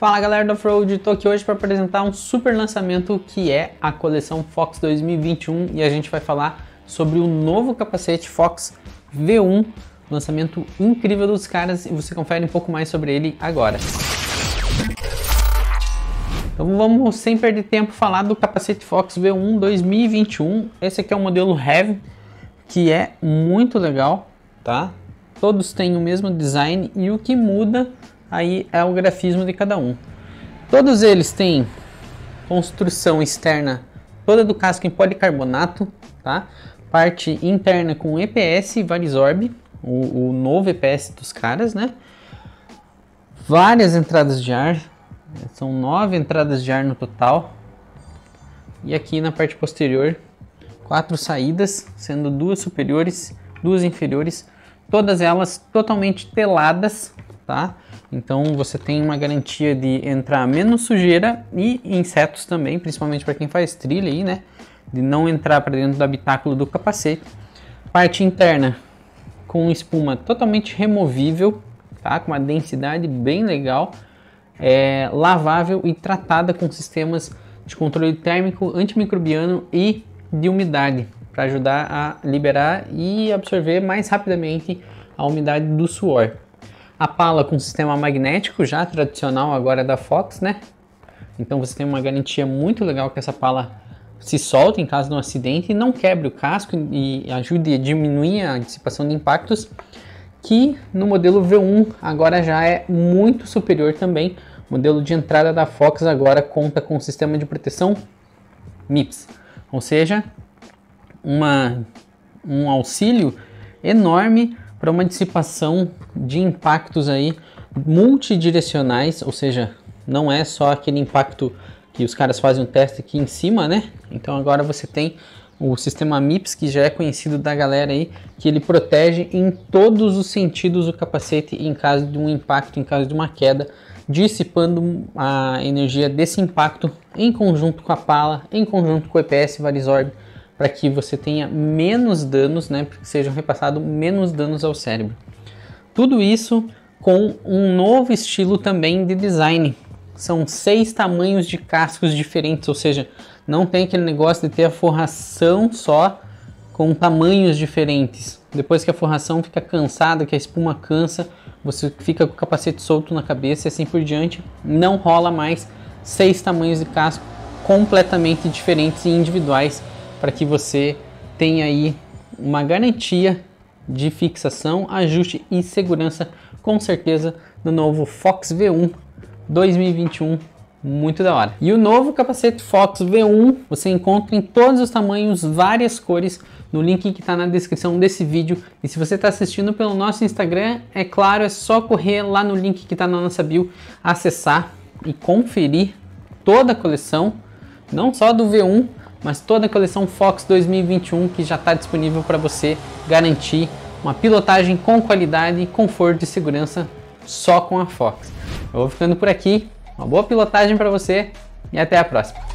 Fala galera do Offroad, estou aqui hoje para apresentar um super lançamento que é a coleção Fox 2021 e a gente vai falar sobre o novo capacete Fox V1, lançamento incrível dos caras e você confere um pouco mais sobre ele agora. Então vamos sem perder tempo falar do capacete Fox V1 2021. Esse aqui é o modelo Heavy, que é muito legal, tá? Todos têm o mesmo design e o que muda aí é o grafismo de cada um. Todos eles têm construção externa toda do casco em policarbonato, tá? Parte interna com EPS e Varisorb, o, o novo EPS dos caras, né? Várias entradas de ar, são nove entradas de ar no total. E aqui na parte posterior, quatro saídas, sendo duas superiores, duas inferiores, todas elas totalmente teladas, tá? Então você tem uma garantia de entrar menos sujeira e insetos também, principalmente para quem faz trilha aí, né? De não entrar para dentro do habitáculo do capacete. Parte interna com espuma totalmente removível, tá? Com uma densidade bem legal, é, lavável e tratada com sistemas de controle térmico, antimicrobiano e de umidade para ajudar a liberar e absorver mais rapidamente a umidade do suor. A pala com sistema magnético, já tradicional agora da Fox, né? Então você tem uma garantia muito legal que essa pala se solta em caso de um acidente e não quebre o casco e ajude a diminuir a dissipação de impactos, que no modelo V1 agora já é muito superior também. O modelo de entrada da Fox agora conta com sistema de proteção MIPS, ou seja, uma, um auxílio enorme para uma dissipação de impactos aí multidirecionais, ou seja, não é só aquele impacto que os caras fazem um teste aqui em cima, né? Então agora você tem o sistema MIPS, que já é conhecido da galera aí, que ele protege em todos os sentidos o capacete em caso de um impacto, em caso de uma queda, dissipando a energia desse impacto em conjunto com a pala, em conjunto com o EPS Varisorb, para que você tenha menos danos, né, que sejam repassados menos danos ao cérebro. Tudo isso com um novo estilo também de design. São seis tamanhos de cascos diferentes, ou seja, não tem aquele negócio de ter a forração só com tamanhos diferentes. Depois que a forração fica cansada, que a espuma cansa, você fica com o capacete solto na cabeça e assim por diante. Não rola mais seis tamanhos de casco completamente diferentes e individuais para que você tenha aí uma garantia de fixação, ajuste e segurança com certeza no novo Fox V1 2021 muito da hora. E o novo capacete Fox V1 você encontra em todos os tamanhos, várias cores, no link que está na descrição desse vídeo. E se você está assistindo pelo nosso Instagram, é claro, é só correr lá no link que está na nossa bio, acessar e conferir toda a coleção, não só do V1, mas toda a coleção Fox 2021 que já está disponível para você garantir uma pilotagem com qualidade, conforto e segurança só com a Fox. Eu vou ficando por aqui, uma boa pilotagem para você e até a próxima.